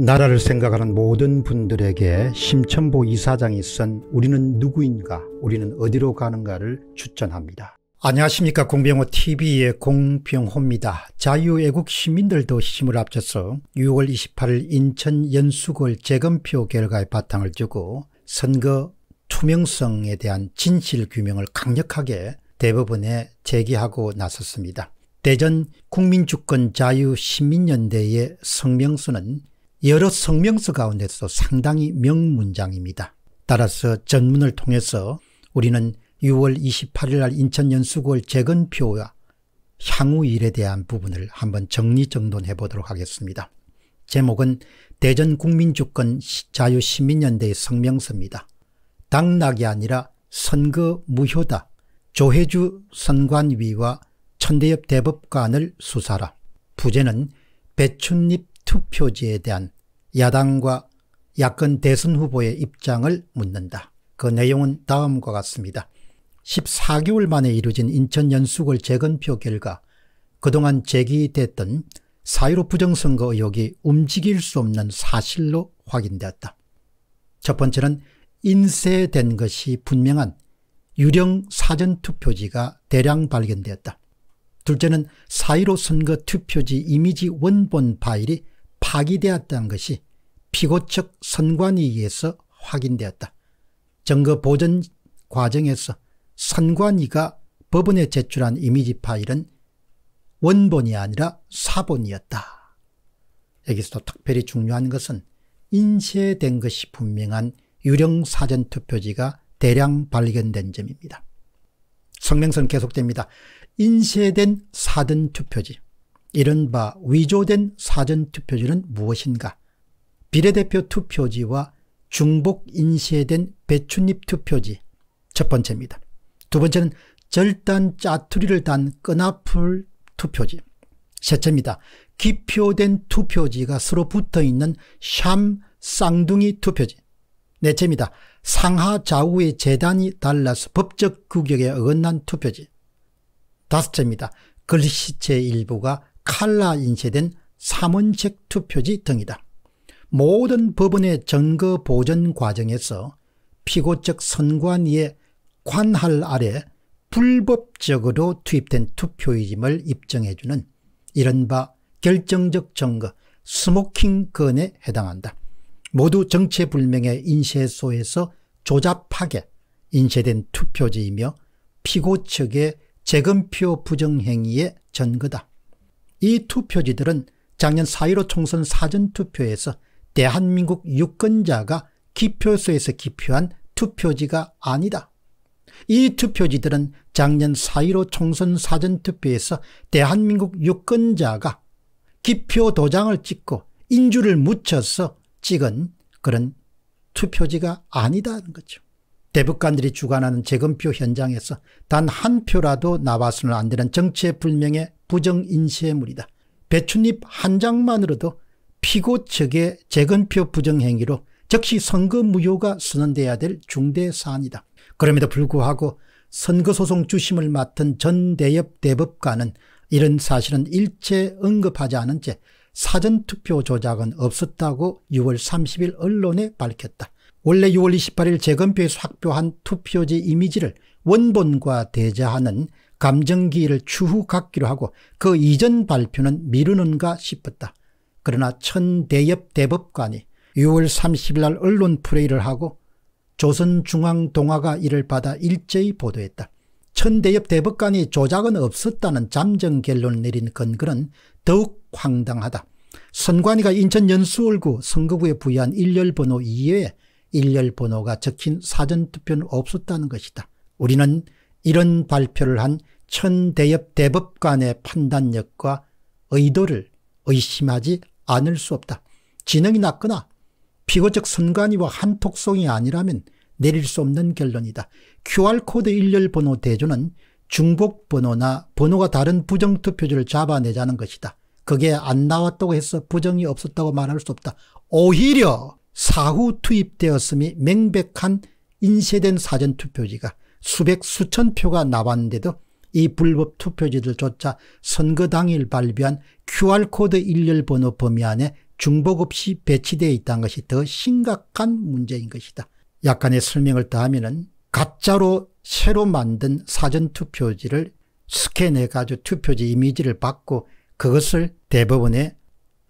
나라를 생각하는 모든 분들에게 심천보 이사장이 쓴 우리는 누구인가 우리는 어디로 가는가를 추천합니다. 안녕하십니까 공병호 tv의 공병호입니다. 자유애국 시민들도 힘을 합쳐서 6월 28일 인천 연수골 재검표 결과에 바탕을 두고 선거 투명성에 대한 진실 규명을 강력하게 대법원에 제기하고 나섰습니다. 대전 국민주권 자유시민연대의 성명서는 여러 성명서 가운데서 상당히 명문장입니다. 따라서 전문을 통해서 우리는 6월 28일 날 인천 연수골 재건표와 향후 일에 대한 부분을 한번 정리정돈해 보도록 하겠습니다. 제목은 대전국민주권 자유시민연대의 성명서입니다. 당락이 아니라 선거 무효다. 조혜주 선관위와 천대엽 대법관을 수사라. 부제는 배춧잎 투표지에 대한 야당과 야권 대선 후보의 입장을 묻는다. 그 내용은 다음과 같습니다. 14개월 만에 이루어진 인천 연수골 재건표 결과 그동안 제기됐던 4.15 부정선거 의혹이 움직일 수 없는 사실로 확인되었다. 첫 번째는 인쇄된 것이 분명한 유령 사전투표지가 대량 발견되었다. 둘째는 4.15 선거 투표지 이미지 원본 파일이 파기되었다는 것이 피고 측 선관위에서 확인되었다. 증거 보전 과정에서 선관위가 법원에 제출한 이미지 파일은 원본이 아니라 사본이었다. 여기서 특별히 중요한 것은 인쇄된 것이 분명한 유령 사전 투표지가 대량 발견된 점입니다. 성명서는 계속됩니다. 인쇄된 사전 투표지 이른바 위조된 사전투표지는 무엇인가 비례대표 투표지와 중복 인쇄된 배춧잎 투표지 첫 번째입니다. 두 번째는 절단 짜투리를 단 끈아풀 투표지 셋째입니다. 기표된 투표지가 서로 붙어있는 샴 쌍둥이 투표지 넷째입니다. 상하 좌우의 재단이 달라서 법적 규격에 어긋난 투표지 다섯째입니다. 글씨체 일부가 칼라 인쇄된 삼원책 투표지 등이다. 모든 법원의 증거 보전 과정에서 피고 측 선관위의 관할 아래 불법적으로 투입된 투표임을 입증해주는 이른바 결정적 증거 smoking gun에 해당한다. 모두 정체불명의 인쇄소에서 조잡하게 인쇄된 투표지이며 피고 측의 재검표 부정행위의 전거다. 이 투표지들은 작년 4.15 총선 사전투표에서 대한민국 유권자가 기표소에서 기표한 투표지가 아니다. 이 투표지들은 작년 4.15 총선 사전투표에서 대한민국 유권자가 기표 도장을 찍고 인주를 묻혀서 찍은 그런 투표지가 아니다는 거죠. 대법관들이 주관하는 재검표 현장에서 단 한 표라도 나와서는 안 되는 정체불명의 부정인쇄물이다. 배춧잎 한 장만으로도 피고 측의 재건표 부정행위로 즉시 선거무효가 선언돼야 될 중대 사안이다. 그럼에도 불구하고 선거소송 주심을 맡은 전대엽 대법관은 이런 사실은 일체 언급하지 않은 채 사전투표 조작은 없었다고 6월 30일 언론에 밝혔다. 원래 6월 28일 재검표에서 확보한 투표지 이미지를 원본과 대자하는 감정기를 추후 갖기로 하고 그 이전 발표는 미루는가 싶었다. 그러나 천대엽 대법관이 6월 30일 날 언론 프레이를 하고 조선중앙동화가 이를 받아 일제히 보도했다. 천대엽 대법관이 조작은 없었다는 잠정 결론을 내린 근거는 더욱 황당하다. 선관위가 인천 연수월구 선거구에 부여한 일렬번호 이외에 일렬번호가 적힌 사전투표는 없었다는 것이다. 우리는 이런 발표를 한 천대엽 대법관의 판단력과 의도를 의심하지 않을 수 없다. 지능이 낮거나 피고적 선관위와 한톡성이 아니라면 내릴 수 없는 결론이다. QR코드 일렬 번호 대조는 중복 번호나 번호가 다른 부정투표지를 잡아내자는 것이다. 그게 안 나왔다고 해서 부정이 없었다고 말할 수 없다. 오히려 사후 투입되었음이 맹백한 인쇄된 사전투표지가 수백 수천 표가 나왔는데도 이 불법 투표지들조차 선거 당일 발비한 QR코드 일렬 번호 범위 안에 중복 없이 배치되어 있다는 것이 더 심각한 문제인 것이다. 약간의 설명을 더하면 가짜로 새로 만든 사전투표지를 스캔해가지고 투표지 이미지를 받고 그것을 대법원에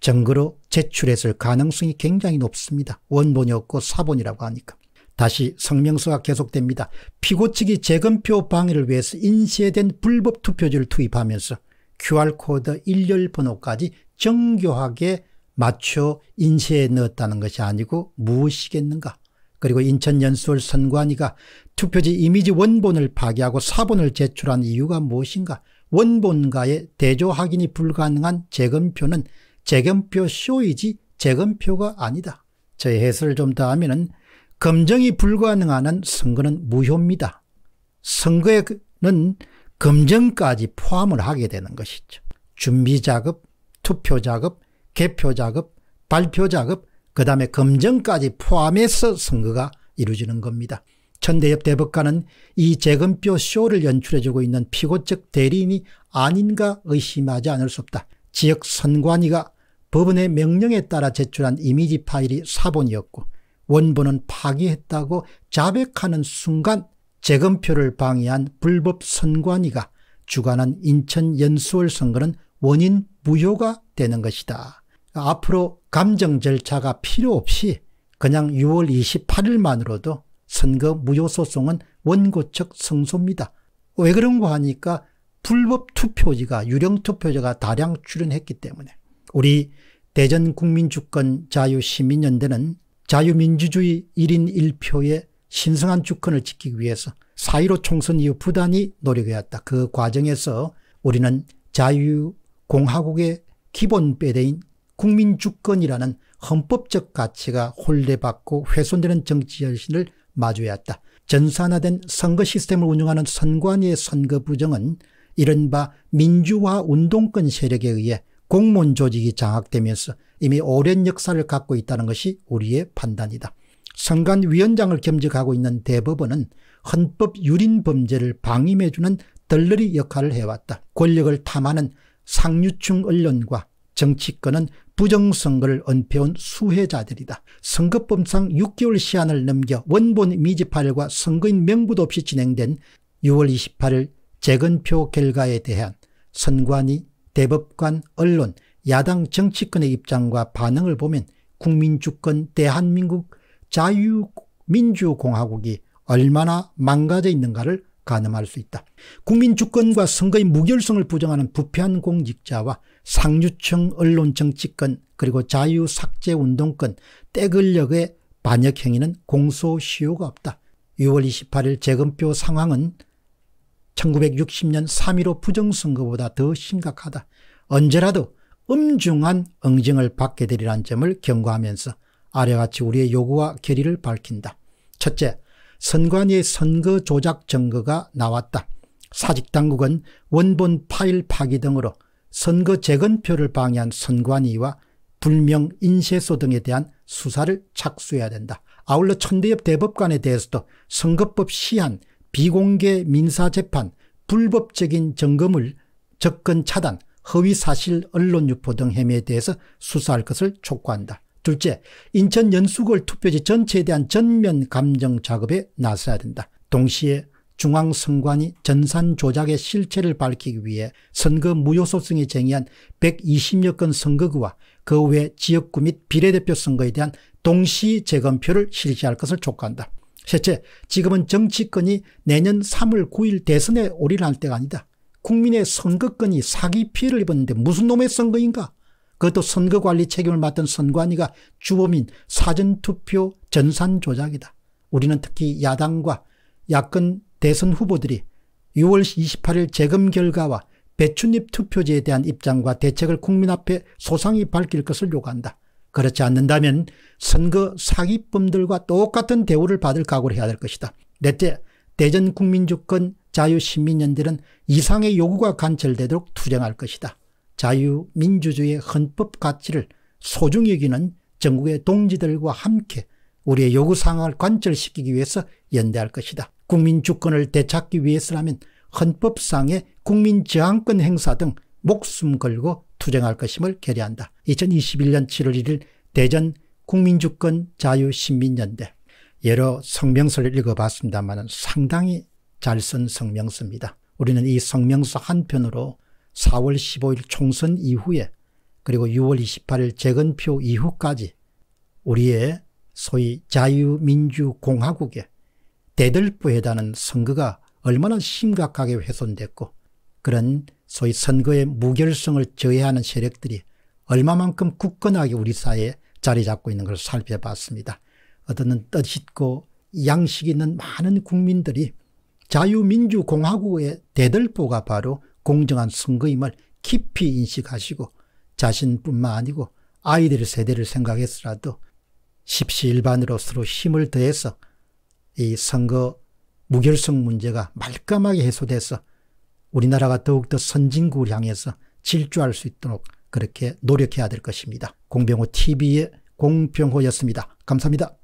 증거로 제출했을 가능성이 굉장히 높습니다. 원본이 없고 사본이라고 하니까. 다시 성명서가 계속됩니다. 피고 측이 재검표 방해를 위해서 인쇄된 불법 투표지를 투입하면서 QR코드 일렬 번호까지 정교하게 맞춰 인쇄에 넣었다는 것이 아니고 무엇이겠는가. 그리고 인천연수원 선관위가 투표지 이미지 원본을 파기하고 사본을 제출한 이유가 무엇인가. 원본과의 대조 확인이 불가능한 재검표는 재검표 쇼이지 재검표가 아니다. 저의 해설을 좀 더 하면 검증이 불가능한 선거는 무효입니다. 선거에는 검증까지 포함을 하게 되는 것이죠. 준비작업, 투표작업, 개표작업, 발표작업, 그 다음에 검증까지 포함해서 선거가 이루어지는 겁니다. 천대엽 대법관은 이 재검표 쇼를 연출해주고 있는 피고 측 대리인이 아닌가 의심하지 않을 수 없다. 지역 선관위가 법원의 명령에 따라 제출한 이미지 파일이 사본이었고 원본은 파기했다고 자백하는 순간 재검표를 방해한 불법 선관위가 주관한 인천 연수월 선거는 원인 무효가 되는 것이다. 앞으로 감정 절차가 필요 없이 그냥 6월 28일만으로도 선거 무효 소송은 원고 측 성소입니다. 왜 그런가 하니까 불법 투표지가 유령 투표지가 다량 출연했기 때문에 우리 대전국민주권 자유시민연대는 자유민주주의 1인 1표의 신성한 주권을 지키기 위해서 4.15 총선 이후 부단히 노력해왔다. 그 과정에서 우리는 자유공화국의 기본 배대인 국민주권이라는 헌법적 가치가 홀대받고 훼손되는 정치 현실을 마주해야 했다. 전산화된 선거 시스템을 운영하는 선관위의 선거 부정은 이른바 민주화 운동권 세력에 의해 공무원 조직이 장악되면서 이미 오랜 역사를 갖고 있다는 것이 우리의 판단이다. 선관위원장을 겸직하고 있는 대법원은 헌법 유린 범죄를 방임해주는 덜러리 역할을 해왔다. 권력을 탐하는 상류층 언론과 정치권은 부정선거를 은폐온 수혜자들이다. 선거법상 6개월 시한을 넘겨 원본 미지파일과 선거인 명부도 없이 진행된 6월 28일 재건표 결과에 대한 선관위, 대법관, 언론, 야당 정치권의 입장과 반응을 보면 국민주권 대한민국 자유민주공화국이 얼마나 망가져 있는가를 가늠할 수 있다. 국민주권과 선거의 무결성을 부정하는 부패한 공직자와 상류층 언론 정치권 그리고 자유삭제운동권 떼근력의 반역행위는 공소시효가 없다. 6월 28일 재검표 상황은 1960년 3.15 부정선거보다 더 심각하다. 언제라도 엄중한 응징을 받게 되리라는 점을 경고하면서 아래같이 우리의 요구와 결의를 밝힌다. 첫째, 선관위의 선거 조작 증거가 나왔다. 사직당국은 원본 파일 파기 등으로 선거 재건표를 방해한 선관위와 불명 인쇄소 등에 대한 수사를 착수해야 된다. 아울러 천대엽 대법관에 대해서도 선거법 시한, 비공개 민사재판, 불법적인 점검을 접근 차단, 허위사실 언론 유포 등 혐의에 대해서 수사할 것을 촉구한다. 둘째, 인천 연수구 투표지 전체에 대한 전면 감정 작업에 나서야 된다. 동시에 중앙선관위 전산 조작의 실체를 밝히기 위해 선거 무효소송에 쟁의한 120여 건 선거구와 그 외 지역구 및 비례대표 선거에 대한 동시 재검표를 실시할 것을 촉구한다. 셋째, 지금은 정치권이 내년 3월 9일 대선에 올인할 때가 아니다. 국민의 선거권이 사기 피해를 입었는데 무슨 놈의 선거인가? 그것도 선거관리 책임을 맡은 선관위가 주범인 사전투표 전산 조작이다. 우리는 특히 야당과 야권 대선 후보들이 6월 28일 재검 결과와 배춧잎 투표지에 대한 입장과 대책을 국민 앞에 소상히 밝힐 것을 요구한다. 그렇지 않는다면 선거 사기범들과 똑같은 대우를 받을 각오를 해야 될 것이다. 넷째, 대전국민주권 자유시민연대는 이상의 요구가 관철되도록 투쟁할 것이다. 자유민주주의의 헌법 가치를 소중히 여기는 전국의 동지들과 함께 우리의 요구사항을 관철시키기 위해서 연대할 것이다. 국민 주권을 되찾기 위해서라면 헌법상의 국민 저항권 행사 등 목숨 걸고 투쟁할 것임을 결의한다. 2021년 7월 1일 대전 국민주권 자유신민연대 여러 성명서를 읽어봤습니다만 상당히 잘 쓴 성명서입니다. 우리는 이 성명서 한 편으로 4월 15일 총선 이후에 그리고 6월 28일 재건표 이후까지 우리의 소위 자유민주공화국의 대들보에 해당하는 선거가 얼마나 심각하게 훼손됐고 그런 소위 선거의 무결성을 저해하는 세력들이 얼마만큼 굳건하게 우리 사회에 자리 잡고 있는 것을 살펴봤습니다. 어떤 뜻있고 양식 있는 많은 국민들이 자유민주공화국의 대들보가 바로 공정한 선거임을 깊이 인식하시고 자신뿐만 아니고 아이들 세대를 생각해서라도 십시일반으로 서로 힘을 더해서 이 선거 무결성 문제가 말끔하게 해소돼서 우리나라가 더욱더 선진국을 향해서 질주할 수 있도록 그렇게 노력해야 될 것입니다. 공병호 TV의 공병호였습니다. 감사합니다.